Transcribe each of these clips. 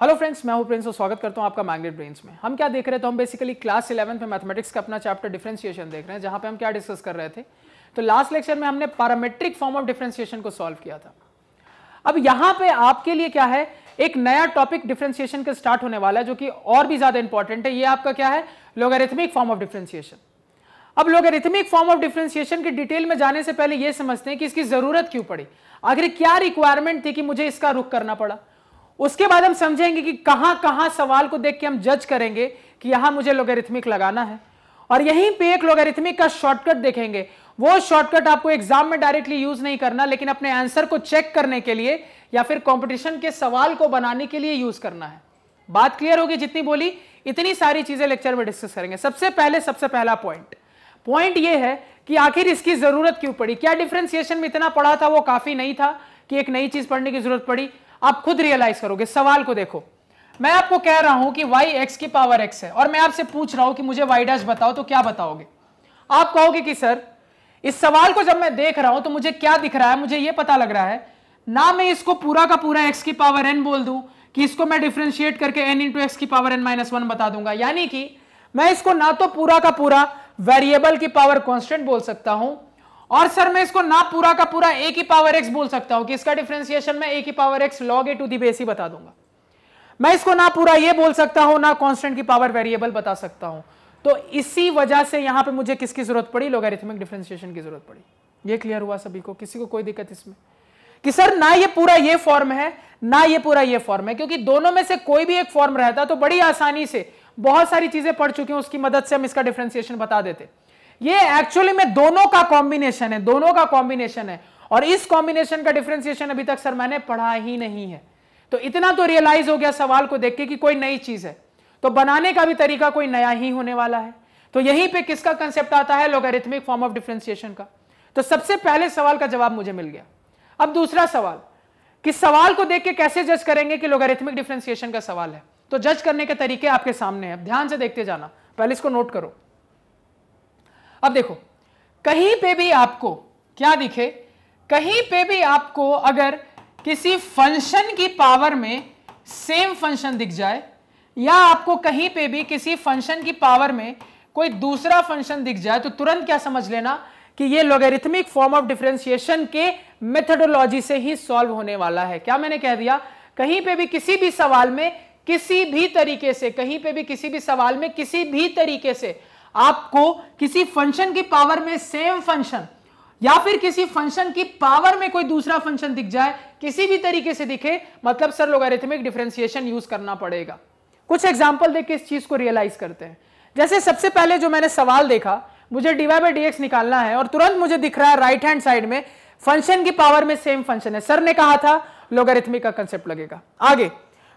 Hello friends मैं हूँ Prince और स्वागत करता हूँ आपका मैग्नेट ब्रेन्स में। हम क्या देख रहे थे? तो हम बेसिकली क्लास इलेवंथ में मैथमेटिक्स का अपना चैप्टर डिफरेंशिएशन देख रहे हैं, जहाँ पे हम क्या डिस्कस कर रहे थे? तो लास्ट लेक्चर में हमने पैरामेट्रिक फॉर्म ऑफ़ डिफरेंशिएशन को सॉल्व किया था। अब यहाँ पे आपके लिए क्या है? एक नया टॉपिक डिफरेंशिएशन का स्टार्ट होने वाला है, जो कि और भी ज़्यादा इंपॉर्टेंट है। ये आपका क्या है? लोगारिथमिक फॉर्म ऑफ़ डिफरेंशिएशन अब लोगारिथमिक फॉर्म ऑफ़ डिफरेंशिएशन की डिटेल में जाने से पहले ये समझते हैं कि इसकी ज़रूरत क्यों पड़ी? आखिर क्या रिक्वायरमेंट थी कि मुझे इसका रुख करना पड़ा? उसके बाद हम समझेंगे कि कहाँ कहाँ सवाल को देख के हम जज करेंगे कि यहाँ मुझे लोगारिथमिक लगाना है। और यहीं पे एक लोगारिथमिक का शॉर्टकट देखेंगे। वो शॉर्टकट आपको एग्ज़ाम में डायरेक्टली यूज़ नहीं करना, लेकिन अपने आंसर को चेक करने के लिए या फिर कंपटीशन के सवाल को बनाने के लिए यूज़ करना है। बात क्लियर होगी जितनी बोली, इतनी सारी चीज़ें लेक्चर में डिस्कस करेंगे। सबसे पहले, सबसे पहला पॉइंट पॉइंट ये है कि आखिर इसकी ज़रूरत क्यों पड़ी? क्या डिफ्रेंसिएशन में इतना पढ़ा था वो काफ़ी नहीं था कि एक नई चीज़ पढ़ने की ज़रूरत पड़ी? आप खुद रियलाइज़ करोगे, सवाल को देखो। मैं आपको कह रहा हूँ कि वाई एक्स की पावर एक्स है और मैं आपसे पूछ रहा हूँ कि मुझे y डैश बताओ तो क्या बताओगे? आप कहोगे कि, सर, इस सवाल को जब मैं देख रहा हूँ तो मुझे क्या दिख रहा है? मुझे यह पता लग रहा है, ना मैं इसको पूरा का पूरा एक्स की पावर एन बोल दूँ, कि इसको मैं डिफ्रेंशिएट करके एन इंटू एक्स की पावर एन माइनस वन बता दूँगा। यानी कि मैं इसको ना तो पूरा का पूरा वेरिएबल की पावर कॉन्स्टेंट बोल सकता हूँ और सर, मैं इसको ना पूरा का पूरा ए की पावर एक्स बोल सकता हूँ कि इसका डिफरेंशिएशन मैं ए की power X log A to the base ही बता दूँगा। मैं इसको ना पूरा ये बोल सकता हूँ, ना कांस्टेंट की पावर वेरिएबल बता सकता हूँ। तो इसी वजह से यहाँ पे मुझे किसकी ज़रूरत पड़ी? लोगारिथमिक डिफरेंशिएशन की ज़रूरत पड़ी। ये क्लियर हुआ सभी को? किसी को कोई दिक्कत इसमें? कि सर, ना ये पूरा ये फॉर्म है, ना ये पूरा ये फॉर्म है, क्योंकि दोनों में से कोई भी एक फॉर्म रहता तो बड़ी आसानी से बहुत सारी चीज़ें पढ़ चुकी हूँ, उसकी मदद से हम इसका डिफरेंशिएशन बता देते। ये एक्चुअली में दोनों का कॉम्बिनेशन है, दोनों का कॉम्बिनेशन है। और इस कॉम्बिनेशन का डिफरेंशिएशन अभी तक सर मैंने पढ़ा ही नहीं है। तो इतना तो रियलाइज़ हो गया सवाल को देख के कि कोई नई चीज़ है। तो बनाने का भी तरीका कोई नया ही होने वाला है। तो यहीं पे किसका कंसेप्ट आता है? लोगारिथमिक फॉर्म ऑफ़ डिफरेंशिएशन का। तो सबसे पहले सवाल का जवाब मुझे मिल गया। अब दूसरा सवाल, कि सवाल को देख के कैसे जज करेंगे कि लोगारिथमिक डिफ्रेंसिएशन का सवाल है? तो जज करने के तरीके आपके सामने हैं। ध्यान से देखते जाना। पहले इसको नोट करो। अब देखो, कहीं पे भी आपको क्या दिखे? कहीं पे भी आपको अगर किसी फ़ंक्शन की पावर में सेम फ़ंक्शन दिख जाए, या आपको कहीं पे भी किसी फ़ंक्शन की पावर में कोई दूसरा फ़ंक्शन दिख जाए तो तुरंत क्या समझ लेना कि ये लोगरिथमिक फॉर्म ऑफ़ डिफरेंशिएशन के मेथडोलॉजी से ही सॉल्व होने वाला है। क्या मैंने कह दिया? कहीं पे भी किसी भी सवाल में, किसी भी तरीके से, कहीं पे भी किसी भी सवाल में, किसी भी तरीके से आपको किसी फ़ंक्शन की पावर में सेम फ़ंक्शन या फिर किसी फ़ंक्शन की पावर में कोई दूसरा फ़ंक्शन दिख जाए, किसी भी तरीके से दिखे मतलब सर लोगारिथमिक डिफरेंशिएशन यूज़ करना पड़ेगा। कुछ एग्ज़ाम्पल देख के इस चीज़ को रियलाइज़ करते हैं। जैसे सबसे पहले जो मैंने सवाल देखा, मुझे डीवाई बाई डी निकालना है और तुरंत मुझे दिख रहा है राइट हैंड साइड में फ़ंक्शन की पावर में सेम फ़ंक्शन है। सर ने कहा था लोगारिथमिक का कंसेप्ट लगेगा। आगे।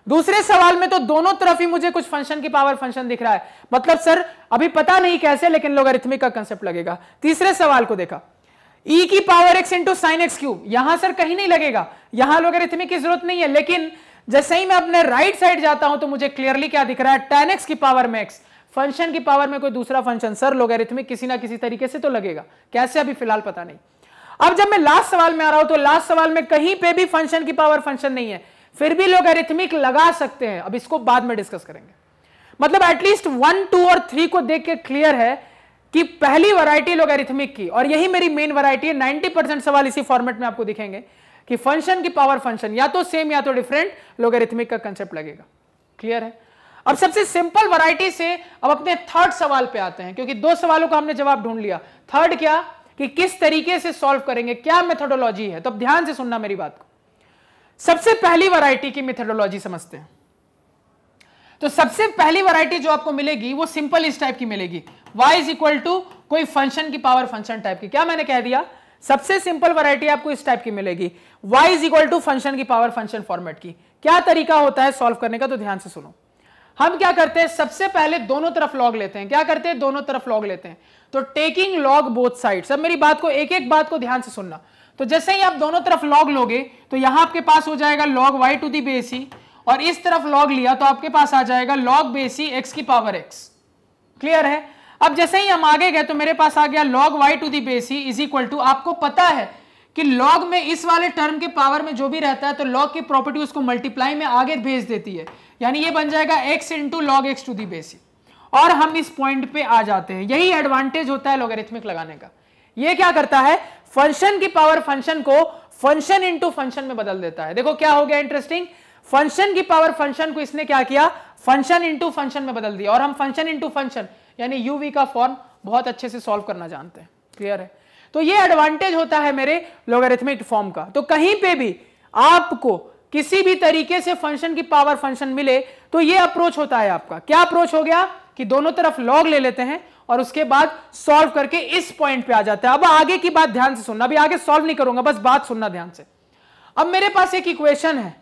दूसरे सवाल में तो दोनों तरफ़ ही मुझे कुछ फ़ंक्शन की पावर फ़ंक्शन दिख रहा है। मतलब सर, अभी पता नहीं कैसे, लेकिन लोगारिथमिक का कंसेप्ट लगेगा। तीसरे सवाल को देखा। E की power x into sine X cube यहाँ सर कहीं नहीं लगेगा। यहाँ लोगारिथमिक की ज़रूरत नहीं है, लेकिन जैसे ही मैं अपने राइट साइड जाता हूँ तो मुझे क्लियरली क्या दिख रहा है? टेन एक्स की पावर में एक्स फ़ंक्शन की पावर में कोई दूसरा फ़ंक्शन सर लोगारिथमिक किसी ना किसी तरीके से तो लगेगा। कैसे अभी फ़िलहाल पता नहीं। अब जब मैं लास्ट सवाल में आ रहा हूँ तो लास्ट सवाल में कहीं पे भी फ़ंक्शन की पावर फ़ंक्शन नहीं है। फिर भी लोग एरिथमिक लगा सकते हैं। अब इसको बाद में डिस्कस करेंगे। मतलब एटलीस्ट वन टू और थ्री को देख के क्लियर है कि पहली वैरायटी लोग एरिथमिक की। और यही मेरी मेन वैरायटी है। 90 परसेंट सवाल इसी फॉर्मेट में आपको दिखेंगे कि फ़ंक्शन की पावर फ़ंक्शन या तो सेम या तो डिफरेंट लोग एरिथमिक का कंसेप्ट लगेगा। क्लियर है? अब सबसे सिंपल वैरायटी से अब अपने थर्ड सवाल पे आते हैं, क्योंकि दो सवालों का हमने जवाब ढूंढ लिया। थर्ड क्या? कि किस तरीके से सॉल्व करेंगे? क्या मेथोडोलॉजी है? तो अब ध्यान से सुनना मेरी बात को। सबसे पहली वैरायटी की मेथडोलॉजी समझते हैं। तो सबसे पहली वैरायटी जो आपको मिलेगी, वो सिंपल इस टाइप की मिलेगी। Y इज़ इक्वल टू कोई फ़ंक्शन की पावर फ़ंक्शन टाइप की। क्या मैंने कह दिया? सबसे सिंपल वैरायटी आपको इस टाइप की मिलेगी। Y is equal to function की पावर फ़ंक्शन फॉर्मेट की। क्या तरीका होता है सॉल्व करने का तो ध्यान से सुनो। हम क्या करते हैं? सबसे पहले दोनों तरफ़ लॉग लेते हैं। क्या करते हैं? दोनों तरफ़ लॉग लेते हैं। तो टेकिंग लॉग बोथ साइड सब मेरी बात को एक एक बात को ध्यान से सुनना। तो जैसे ही आप दोनों तरफ़ लॉग लोगे तो यहाँ आपके पास हो जाएगा log Y to the base e और इस तरफ़ लॉग लिया तो आपके पास आ जाएगा लॉग बेसी एक्स की पावर एक्स क्लियर है? अब जैसे ही हम आगे गए तो मेरे पास आ गया लॉग वाई टू दी बेसी इज़ इक्वल टू आपको पता है कि लॉग में इस वाले टर्म के पावर में जो भी रहता है तो लॉग की प्रॉपर्टी उसको मल्टीप्लाई में आगे भेज देती है। यानी ये बन जाएगा X into log X to the base e और हम इस पॉइंट पे आ जाते हैं। यही एडवांटेज होता है लॉगरिथमिक लगाने का। ये क्या करता है? फ़ंक्शन की पावर फ़ंक्शन को फ़ंक्शन इंटू फ़ंक्शन में बदल देता है। देखो क्या हो गया इंटरेस्टिंग फ़ंक्शन की पावर फ़ंक्शन को इसने क्या किया? फ़ंक्शन इंटू फ़ंक्शन में बदल दिया। और हम फ़ंक्शन इंटू फ़ंक्शन, यानी यूवी का फॉर्म बहुत अच्छे से सॉल्व करना जानते हैं। क्लियर है? तो ये एडवांटेज होता है मेरे लोगरिथमिक फॉर्म का। तो कहीं पे भी आपको किसी भी तरीके से फ़ंक्शन की पावर फ़ंक्शन मिले तो ये अप्रोच होता है आपका। क्या अप्रोच हो गया? कि दोनों तरफ़ लॉग ले लेते हैं और उसके बाद सॉल्व करके इस पॉइंट पे आ जाता है। अब आगे की बात ध्यान से सुनना। अभी आगे सॉल्व नहीं करूँगा, बस बात सुनना ध्यान से। अब मेरे पास एक इक्वेशन है,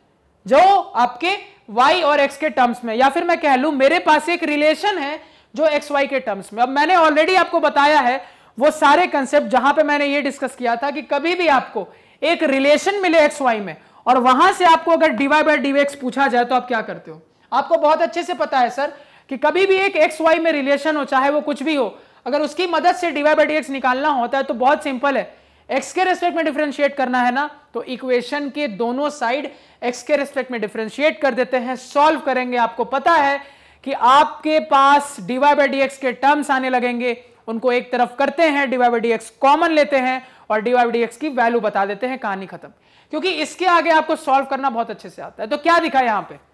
जो आपके y और x के टर्म्स में, या फिर मैं कह लू, मेरे पास एक रिलेशन है जो एक्स वाई के टर्म्स में। अब मैंने ऑलरेडी आपको बताया है, वो सारे कंसेप्ट जहाँ पे मैंने ये डिस्कस किया था कि कभी भी आपको एक रिलेशन मिले एक्स वाई में, और वहाँ से आपको अगर डीवाई बाई डी पूछा जाए तो आप क्या करते हो? आपको बहुत अच्छे से पता है, सर कि कभी भी एक एक्स वाई में रिलेशन हो, चाहे वो कुछ भी हो, अगर उसकी मदद से डीवाई बाई डी एक्स निकालना होता है तो बहुत सिंपल है। एक्स के रेस्पेक्ट में डिफ्रेंशिएट करना है ना तो इक्वेशन के दोनों साइड एक्स के रेस्पेक्ट में डिफ्रेंशिएट कर देते हैं सॉल्व करेंगे आपको। पता है कि आपके पास D Y by D X के टर्म्स आने लगेंगे, उनको एक तरफ़ करते हैं D Y by D X common लेते हैं और D Y by D X की वैल्यू बता देते हैं, कहानी खत्म। क्योंकि इसके आगे आपको सॉल्व करना बहुत अच्छे से आता है। तो क्या दिखा यहाँ पे?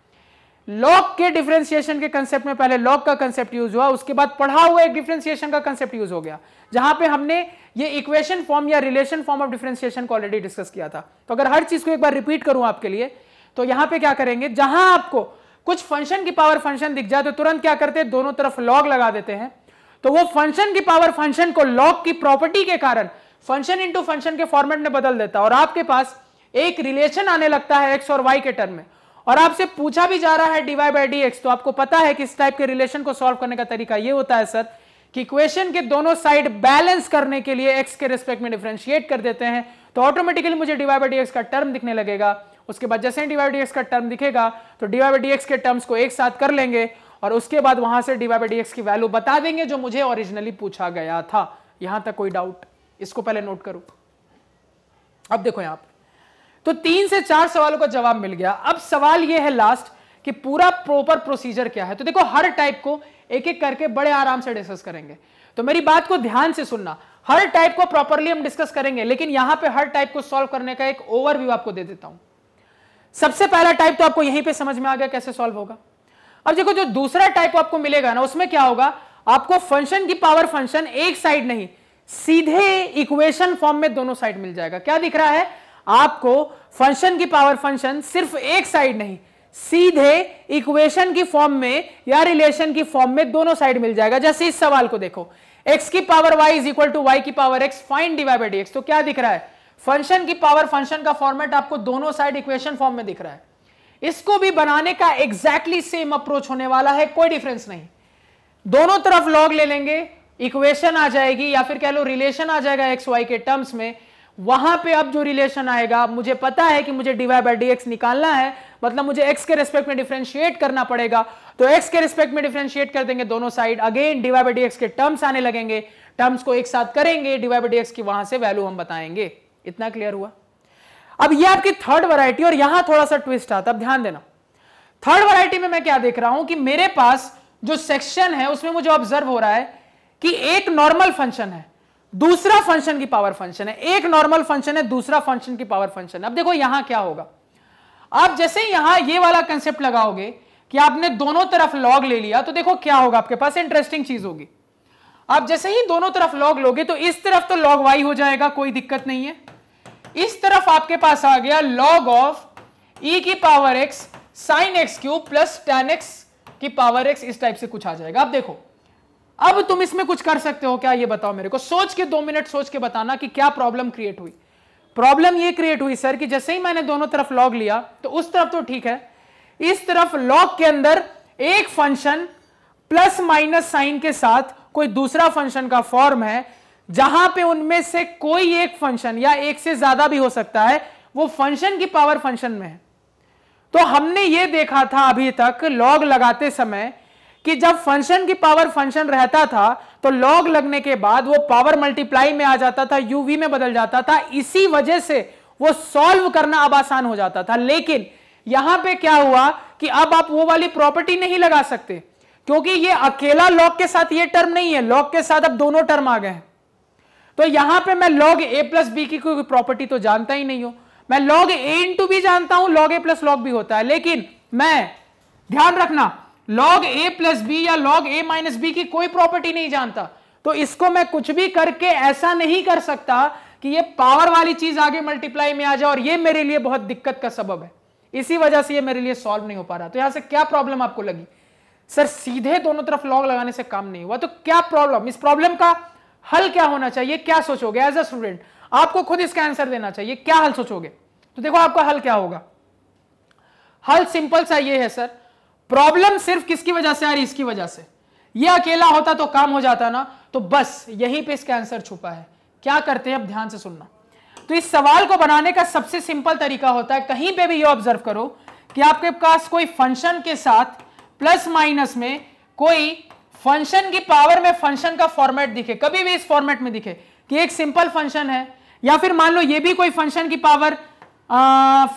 लॉग के डिफरेंशिएशन के कंसेप्ट में पहले लॉग का कंसेप्ट यूज़ हुआ, उसके बाद पढ़ा हुआ एक डिफरेंशिएशन का कंसेप्ट यूज़ हो गया, जहाँ पे हमने ये इक्वेशन फॉर्म या रिलेशन फॉर्म ऑफ़ डिफरेंशिएशन को ऑलरेडी डिस्कस किया था। तो अगर हर चीज़ को एक बार रिपीट करूँ आपके लिए तो यहाँ पे क्या करेंगे, जहाँ आपको कुछ फ़ंक्शन की पावर फ़ंक्शन दिख जाए तो तुरंत क्या करते हैं, दोनों तरफ़ लॉग लगा देते हैं। तो वो फ़ंक्शन की पावर फ़ंक्शन को लॉग की प्रॉपर्टी के कारण फ़ंक्शन इंटू फ़ंक्शन के फॉर्मेट में बदल देता है, और आपके पास एक रिलेशन आने लगता है एक्स और वाई के टर्म में। और आपसे पूछा भी जा रहा है डीवाई बाई डी एक्स तो आपको पता है कि इस टाइप के रिलेशन को सॉल्व करने का तरीका ये होता है सर कि इक्वेशन के दोनों साइड बैलेंस करने के लिए एक्स के रिस्पेक्ट में डिफ्रेंशिएट कर देते हैं तो ऑटोमेटिकली मुझे D Y by D X का टर्म दिखने लगेगा। उसके बाद जैसे डीवाई डी एक्स का टर्म दिखेगा तो D Y by D X के टर्म्स को एक साथ कर लेंगे और उसके बाद वहाँ से D Y by D X की वैल्यू बता देंगे, जो मुझे ओरिजिनली पूछा गया था। यहाँ तक कोई डाउट इसको पहले नोट करो। अब देखो यहाँ तो तीन से चार सवालों का जवाब मिल गया। अब सवाल यह है लास्ट कि पूरा प्रॉपर प्रोसीजर क्या है? तो देखो, हर टाइप को एक एक करके बड़े आराम से डिस्कस करेंगे। तो मेरी बात को ध्यान से सुनना। हर टाइप को प्रॉपरली हम डिस्कस करेंगे, लेकिन यहाँ पे हर टाइप को सॉल्व करने का एक ओवरव्यू आपको दे देता हूँ। सबसे पहला टाइप तो आपको यहीं पे समझ में आ गया कैसे सॉल्व होगा। अब देखो, जो दूसरा टाइप आपको मिलेगा ना, उसमें क्या होगा? आपको फ़ंक्शन की पावर फ़ंक्शन एक साइड नहीं, सीधे इक्वेशन फॉर्म में दोनों साइड मिल जाएगा। क्या दिख रहा है? आपको फ़ंक्शन की पावर फ़ंक्शन सिर्फ़ एक साइड नहीं, सीधे इक्वेशन की फॉर्म में या रिलेशन की फॉर्म में दोनों साइड मिल जाएगा। जैसे इस सवाल को देखो। X की power y is equal to Y की power x fine divide by तो क्या दिख रहा है? फ़ंक्शन की पावर फ़ंक्शन का फॉर्मेट आपको दोनों साइड इक्वेशन फॉर्म में दिख रहा है। इसको भी बनाने का एग्जैक्टली सेम अप्रोच होने वाला है, कोई डिफरेंस नहीं। दोनों तरफ़ लॉग ले लेंगे इक्वेशन आ जाएगी या फिर कह लो रिलेशन आ जाएगा एक्स वाई के टर्म्स में वहाँ पे अब जो रिलेशन आएगा, मुझे पता है कि मुझे डीवाई बाई डी निकालना है मतलब मुझे एक्स के रिस्पेक्ट में डिफ्रेंशिएट करना पड़ेगा। तो एक्स के रिस्पेक्ट में डिफ्रेंशिएट कर देंगे दोनों side again D Y by D के टर्म्स आने लगेंगे। टर्म्स को एक साथ करेंगे डीवाई बाई डी की वहाँ से वैल्यू हम बताएँगे। इतना क्लियर हुआ? अब ये आपकी थर्ड वैरायटी और यहाँ थोड़ा सा ट्विस्ट आता अब ध्यान देना। थर्ड वैरायटी में मैं क्या देख रहा हूँ कि मेरे पास जो सेक्शन है, उसमें मुझे ऑब्ज़र्व हो रहा है कि एक नॉर्मल फ़ंक्शन है। दूसरा फ़ंक्शन की पावर फ़ंक्शन है। एक नॉर्मल फ़ंक्शन है, दूसरा फ़ंक्शन की पावर फ़ंक्शन अब देखो यहाँ क्या होगा। आप जैसे यहाँ ये वाला कंसेप्ट लगाओगे कि आपने दोनों तरफ़ लॉग ले लिया तो देखो क्या होगा आपके पास। इंटरेस्टिंग चीज़ होगी। आप जैसे ही दोनों तरफ़ लॉग लोगे तो इस तरफ़ तो लॉग वाई हो जाएगा, कोई दिक्कत नहीं है। इस तरफ़ आपके पास आ गया लॉग ऑफ़ ई की power X sine X cube plus ten X की पावर एक्स इस टाइप से कुछ आ जाएगा। आप देखो अब तुम इसमें कुछ कर सकते हो, क्या ये बताओ मेरे को? सोच के दो मिनट सोच के बताना कि क्या प्रॉब्लम क्रिएट हुई। प्रॉब्लम ये क्रिएट हुई सर कि जैसे ही मैंने दोनों तरफ़ लॉग लिया तो उस तरफ़ तो ठीक है। इस तरफ़ लॉग के अंदर एक फ़ंक्शन प्लस माइनस साइन के साथ कोई दूसरा फ़ंक्शन का फॉर्म है, जहाँ पे उनमें से कोई एक फ़ंक्शन या एक से ज़्यादा भी हो सकता है, वो फ़ंक्शन की पावर फ़ंक्शन में है। तो हमने ये देखा था अभी तक लॉग लगाते समय कि जब फ़ंक्शन की पावर फ़ंक्शन रहता था तो लॉग लगने के बाद वो पावर मल्टीप्लाई में आ जाता था यूवी में बदल जाता था। इसी वजह से वो सॉल्व करना अब आसान हो जाता था। लेकिन यहाँ पे क्या हुआ कि अब आप वो वाली प्रॉपर्टी नहीं लगा सकते, क्योंकि ये अकेला लॉग के साथ ये टर्म नहीं है। लॉग के साथ अब दोनों टर्म आ गए हैं। तो यहाँ पे मैं लॉग ए प्लस बी की कोई प्रॉपर्टी तो जानता ही नहीं हूँ। मैं लॉग ए इंटू बी जानता हूँ log A plus log B होता है। लेकिन मैं, ध्यान रखना लॉग ए प्लस बी या लॉग ए माइनस बी की कोई प्रॉपर्टी नहीं जानता। तो इसको मैं कुछ भी करके ऐसा नहीं कर सकता कि ये पावर वाली चीज़ आगे मल्टीप्लाई में आ जाए और ये मेरे लिए बहुत दिक्कत का सबब है। इसी वजह से ये मेरे लिए सॉल्व नहीं हो पा रहा। तो यहाँ से क्या प्रॉब्लम आपको लगी? सर, सीधे दोनों तरफ़ लॉग लगाने से काम नहीं हुआ। तो क्या प्रॉब्लम इस प्रॉब्लम का हल क्या होना चाहिए? क्या सोचोगे? एज अ स्टूडेंट आपको खुद इसका आंसर देना चाहिए। क्या हल सोचोगे? तो देखो आपका हल क्या होगा। हल सिंपल सा ये है, सर। प्रॉब्लम सिर्फ़ किसकी वजह से आ रही इसकी वजह से। ये अकेला होता तो काम हो जाता ना तो बस यहीं पे इसका आंसर छुपा है। क्या करते हैं? अब ध्यान से सुनना। तो इस सवाल को बनाने का सबसे सिंपल तरीका होता है, कहीं पे भी ये ऑब्ज़र्व करो कि आपके पास कोई फ़ंक्शन के साथ प्लस माइनस में कोई फ़ंक्शन की पावर में फ़ंक्शन का फॉर्मेट दिखे, कभी भी इस फॉर्मेट में दिखे कि एक सिंपल फ़ंक्शन है, या फिर मान लो ये भी कोई फ़ंक्शन की पावर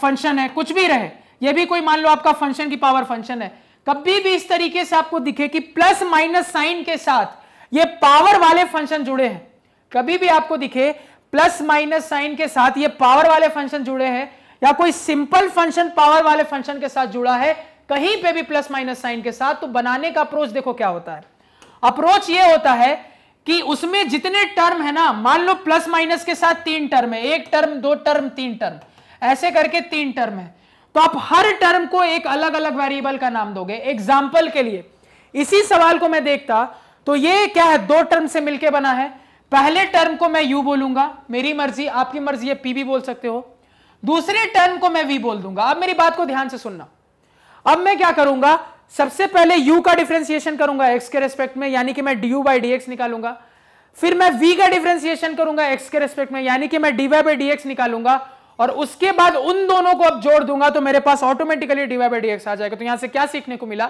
फ़ंक्शन है, कुछ भी रहे। ये भी कोई मान लो आपका फ़ंक्शन की पावर फ़ंक्शन है। कभी भी इस तरीके से आपको दिखे कि प्लस माइनस साइन के साथ ये पावर वाले फ़ंक्शन जुड़े हैं। कभी भी आपको दिखे प्लस माइनस साइन के साथ ये पावर वाले फ़ंक्शन जुड़े हैं, या कोई सिंपल फ़ंक्शन पावर वाले फ़ंक्शन के साथ जुड़ा है, कहीं पे भी प्लस माइनस साइन के साथ तो बनाने का अप्रोच देखो क्या होता है। अप्रोच ये होता है कि उसमें जितने टर्म है ना, मान लो प्लस माइनस के साथ तीन टर्म है, एक टर्म दो टर्म तीन टर्म ऐसे करके तीन टर्म है। तो आप हर टर्म को एक अलग अलग वेरिएबल का नाम दोगे एग्ज़ाम्पल के लिए। इसी सवाल को मैं देखता तो ये क्या है? दो टर्म से मिलकर बना है। पहले टर्म को मैं यू बोलूँगा, मेरी मर्ज़ी, आपकी मर्ज़ी है पी भी बोल सकते हो। दूसरे टर्म को मैं वी बोल दूँगा। अब मेरी बात को ध्यान से सुनना। अब मैं क्या करूँगा? सबसे पहले u का डिफ्रेंसिएशन करूँगा x के रेस्पेक्ट में, यानी कि मैं du बाई डी निकालूँगा। फिर मैं v का डिफ्रेंसिएशन करूँगा x के रेस्पेक्ट में, यानी कि मैं dy बाई डी निकालूँगा। और उसके बाद उन दोनों को अब जोड़ दूँगा तो मेरे पास ऑटोमेटिकली dy बाई डी आ जाएगा। तो यहाँ से क्या सीखने को मिला?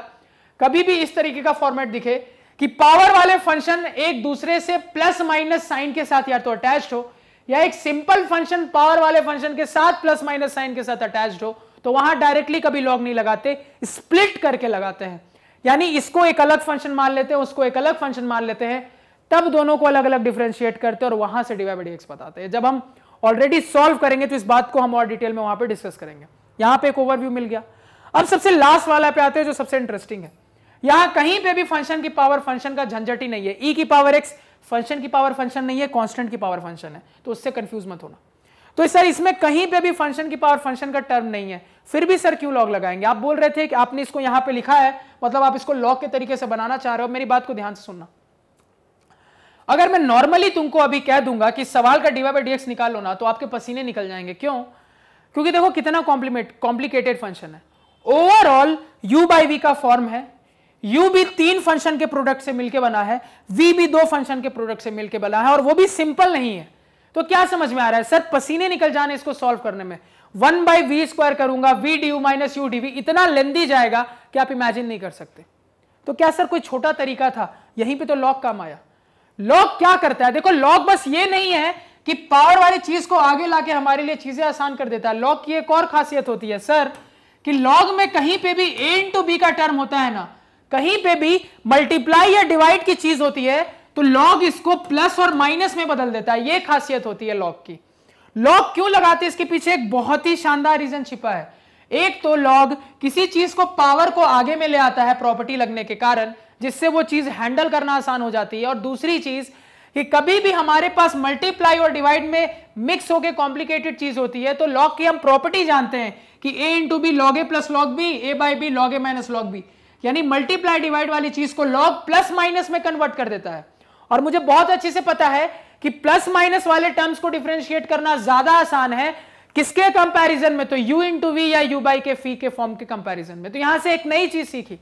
कभी भी इस तरीके का फॉर्मेट दिखे कि पावर वाले फ़ंक्शन एक दूसरे से प्लस माइनस साइन के साथ या तो अटैच्ड हो, या एक सिंपल फ़ंक्शन पावर वाले फ़ंक्शन के साथ प्लस माइनस साइन के साथ अटैच हो तो वहाँ डायरेक्टली कभी लॉग नहीं लगाते स्प्लिट करके लगाते हैं। यानी इसको एक अलग फ़ंक्शन मान लेते हैं, उसको एक अलग फ़ंक्शन मान लेते हैं, तब दोनों को अलग अलग डिफ्रेंशिएट करते हैं और वहाँ से डिवाइड एक्स बताते हैं। जब हम ऑलरेडी सॉल्व करेंगे तो इस बात को हम और डिटेल में वहाँ पे डिस्कस करेंगे। यहाँ पे एक ओवरव्यू मिल गया। अब सबसे लास्ट वाला पे आते हैं, जो सबसे इंटरेस्टिंग है। यहाँ कहीं पे भी फ़ंक्शन की पावर फ़ंक्शन का झंझट ही नहीं है। ई e की पावर एक्स फ़ंक्शन की पावर फ़ंक्शन नहीं है कांस्टेंट की पावर फ़ंक्शन है। तो उससे कंफ्यूज मत होना। तो सर, इसमें कहीं पे भी फ़ंक्शन की पावर फ़ंक्शन का टर्म नहीं है। फिर भी सर, क्यों लॉग लगाएँगे? आप बोल रहे थे कि आपने इसको यहाँ पे लिखा है मतलब आप इसको लॉग के तरीके से बनाना चाह रहे हो। मेरी बात को ध्यान से सुनना। अगर मैं नॉर्मली तुमको अभी कह दूँगा कि सवाल का डीवाई बाई डी निकाल लो ना तो आपके पसीने निकल जाएँगे। क्यों? क्योंकि देखो कितना कॉम्प्लिकेटेड फ़ंक्शन है। ओवरऑल यू बाई वी का फॉर्म है। यू भी तीन फ़ंक्शन के प्रोडक्ट से मिलकर बना है। वी भी दो फ़ंक्शन के प्रोडक्ट से मिलकर बना है, और वो भी सिंपल नहीं है। तो क्या समझ में आ रहा है? सर, पसीने निकल जाने इसको सॉल्व करने में। वन बाई वी स्क्वायर करूँगा V D U minus U D V इतना लेंदी जाएगा कि आप इमेजिन नहीं कर सकते। तो क्या सर कोई छोटा तरीका था? यहीं पे तो लॉक काम आया। लॉग क्या करता है? देखो लॉग बस ये नहीं है कि पावर वाली चीज़ को आगे लाके हमारे लिए चीज़ें आसान कर देता है। लॉग की एक और खासियत होती है सर कि लॉग में कहीं पे भी ए इंटू बी का टर्म होता है ना, कहीं पे भी मल्टीप्लाई या डिवाइड की चीज़ होती है तो लॉग इसको प्लस और माइनस में बदल देता है। ये खासियत होती है लॉग की। लॉग क्यों लगाते इसके पीछे एक बहुत ही शानदार रीजन छिपा है। एक तो लॉग किसी चीज़ को पावर को आगे में ले आता है प्रॉपर्टी लगने के कारण जिससे वो चीज़ हैंडल करना आसान हो जाती है। और दूसरी चीज़, कि कभी भी हमारे पास मल्टीप्लाई और डिवाइड में मिक्स होकर कॉम्प्लिकेटेड चीज़ होती है तो लॉग की हम प्रॉपर्टी जानते हैं कि A into B log A plus log B A by B log A minus log B यानी मल्टीप्लाई डिवाइड वाली चीज़ को लॉग प्लस माइनस में कन्वर्ट कर देता है। और मुझे बहुत अच्छे से पता है कि प्लस माइनस वाले टर्म्स को डिफ्रेंशिएट करना ज़्यादा आसान है। किसके कंपैरिजन में? तो u इंटू वी या u बाई के फ़ी के फॉर्म के कंपैरिजन में। तो यहाँ से एक नई चीज़ सीखी।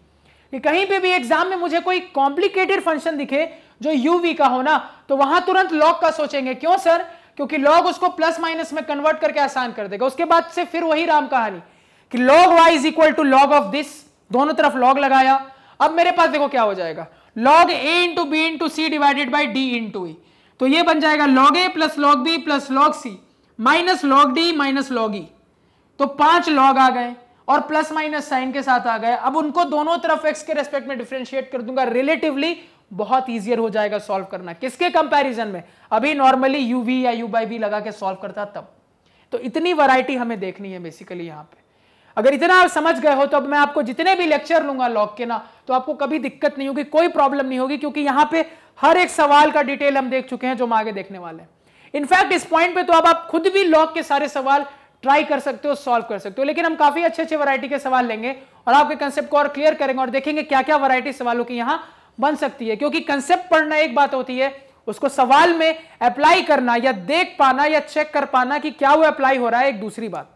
कि कहीं पे भी एग्ज़ाम में मुझे कोई कॉम्प्लिकेटेड फ़ंक्शन दिखे, जो यू वी का होना तो वहाँ तुरंत लॉग का सोचेंगे। क्यों सर क्योंकि लॉग उसको प्लस माइनस में कन्वर्ट करके आसान कर देगा। उसके बाद से फिर वही राम कहानी कि log Y is equal to log of this दोनों तरफ़ लॉग लगाया। अब मेरे पास देखो क्या हो जाएगा। Log A into B into C divided by D into A तो ये बन जाएगा log A plus log B plus log C minus log D minus log E तो पाँच लॉग आ गए। और प्लस माइनस साइन के साथ आ गए। अब उनको दोनों तरफ़ एक्स के रेस्पेक्ट में डिफ्रेंशिएट कर दूँगा। रिलेटिवली बहुत इजियर हो जाएगा सॉल्व करना। किसके कंपैरिजन में? अभी नॉर्मली यू वी या यू बाई वी लगा के सॉल्व करता तब। तो इतनी वैरायटी हमें देखनी है बेसिकली यहाँ पे। अगर इतना आप समझ गए हो तो अब मैं आपको जितने भी लेक्चर लूँगा लॉक के ना तो आपको कभी दिक्कत नहीं होगी, कोई प्रॉब्लम नहीं होगी, क्योंकि यहाँ पे हर एक सवाल का डिटेल हम देख चुके हैं जो हम आगे देखने वाले हैं। इनफैक्ट इस पॉइंट पे तो अब आप खुद भी लॉक के सारे सवाल ट्राई कर सकते हो सॉल्व कर सकते हो। लेकिन हम काफ़ी अच्छे अच्छे वैरायटी के सवाल लेंगे और आपके कंसेप्ट को और क्लियर करेंगे और देखेंगे क्या क्या वैरायटी सवालों की यहाँ बन सकती है। क्योंकि कंसेप्ट पढ़ना एक बात होती है, उसको सवाल में अप्लाई करना या देख पाना या चेक कर पाना कि क्या वो अप्लाई हो रहा है, एक दूसरी बात।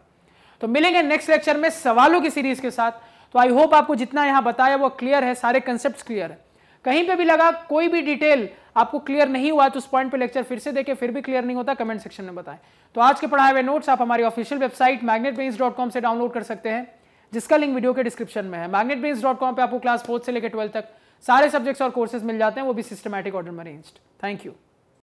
तो मिलेंगे नेक्स्ट लेक्चर में सवालों की सीरीज़ के साथ। तो आई होप आपको जितना यहाँ बताया वो क्लियर है, सारे कंसेप्ट क्लियर है। कहीं पे भी लगा, कोई भी डिटेल आपको क्लियर नहीं हुआ तो उस पॉइंट पे लेक्चर फिर से देखें, फिर भी क्लियर नहीं होता कमेंट सेक्शन में बताएँ। तो आज के पढ़ाए हुए नोट्स आप हमारी ऑफिशियल वेबसाइट मैग्नेट से डाउनलोड कर सकते हैं, जिसका लिंक वीडियो के डिस्क्रिप्शन में है। मैग्नेट पे आपको क्लास फोर्थ से लेकर ट्वेल्थ तक सारे सब्जेक्ट्स और कोर्सेज मिल जाते हैं, वो भी सिस्टमेटिक ऑर्डर में अरेंज्ड थैंक यू